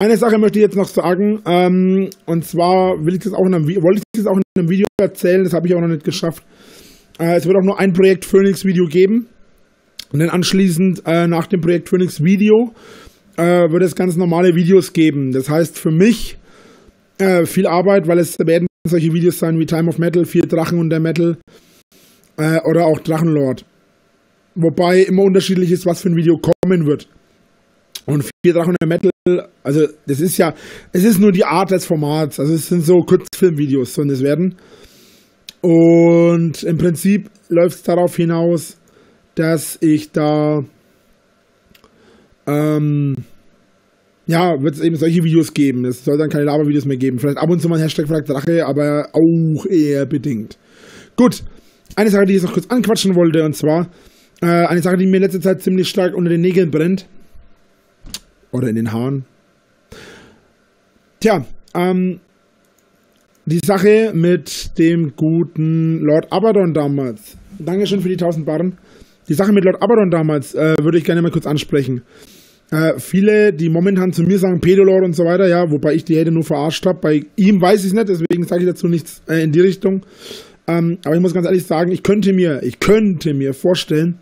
Eine Sache möchte ich jetzt noch sagen, ähm, und zwar will ich das auch in einem, wollte ich das auch in einem Video erzählen, das habe ich auch noch nicht geschafft. Äh, es wird auch nur ein Projekt Phoenix Video geben. Und dann anschließend äh, nach dem Projekt Phoenix Video äh, wird es ganz normale Videos geben. Das heißt für mich äh, viel Arbeit, weil es werden solche Videos sein wie Time of Metal, Vier Drachen und der Metal äh, oder auch Drachenlord. Wobei immer unterschiedlich ist, was für ein Video kommen wird. Und Vier Drachen der Metal, also das ist ja, es ist nur die Art des Formats. Also es sind so Kurzfilmvideos, sollen es werden. Und im Prinzip läuft es darauf hinaus, dass ich da ähm, ja, wird es eben solche Videos geben. Es soll dann keine Labervideos mehr geben. Vielleicht ab und zu mal ein Hashtag Fragt Drache, aber auch eher bedingt. Gut, eine Sache, die ich noch kurz anquatschen wollte, und zwar äh, eine Sache, die mir in letzter Zeit ziemlich stark unter den Nägeln brennt. Oder in den Haaren. Tja, ähm, die Sache mit dem guten Lord Abaddon damals. Dankeschön für die 1000 Barren. Die Sache mit Lord Abaddon damals äh, würde ich gerne mal kurz ansprechen. Äh, viele, die momentan zu mir sagen, Pedolord und so weiter, ja, wobei ich die Hätte nur verarscht habe. Bei ihm weiß ich es nicht, deswegen sage ich dazu nichts äh, in die Richtung. Ähm, aber ich muss ganz ehrlich sagen, ich könnte mir, ich könnte mir vorstellen,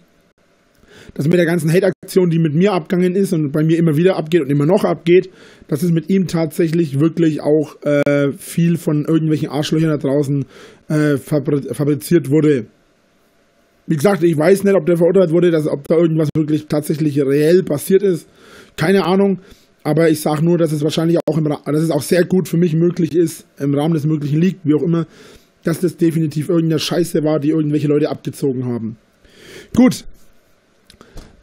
dass mit der ganzen Hate-Aktion, die mit mir abgegangen ist und bei mir immer wieder abgeht und immer noch abgeht, dass es mit ihm tatsächlich wirklich auch äh, viel von irgendwelchen Arschlöchern da draußen äh, fabriziert wurde. Wie gesagt, ich weiß nicht, ob der verurteilt wurde, dass, ob da irgendwas wirklich tatsächlich reell passiert ist. Keine Ahnung. Aber ich sage nur, dass es wahrscheinlich auch im dass es auch sehr gut für mich möglich ist, im Rahmen des Möglichen liegt, wie auch immer, dass das definitiv irgendeine Scheiße war, die irgendwelche Leute abgezogen haben. Gut.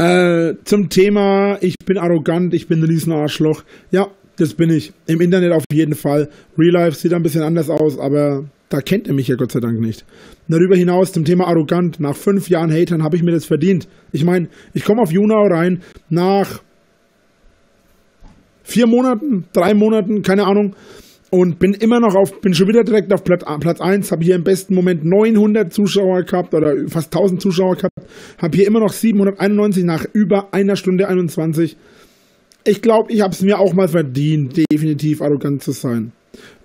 Äh, zum Thema, ich bin arrogant, ich bin ein Riesenarschloch. Ja, das bin ich. Im Internet auf jeden Fall. Real Life sieht ein bisschen anders aus, aber da kennt er mich ja Gott sei Dank nicht. Darüber hinaus zum Thema arrogant. Nach fünf Jahren Hatern habe ich mir das verdient. Ich meine, ich komme auf Junau rein nach vier Monaten, drei Monaten, keine Ahnung. Und bin immer noch auf, bin schon wieder direkt auf Platz, Platz 1, habe hier im besten Moment 900 Zuschauer gehabt oder fast 1000 Zuschauer gehabt, habe hier immer noch 791 nach über einer Stunde 21. Ich glaube, ich habe es mir auch mal verdient, definitiv arrogant zu sein.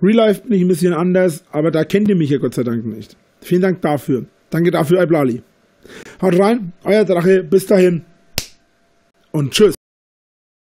Real Life bin ich ein bisschen anders, aber da kennt ihr mich ja Gott sei Dank nicht. Vielen Dank dafür. Danke dafür, Iblali. Haut rein, euer Drache, bis dahin und tschüss.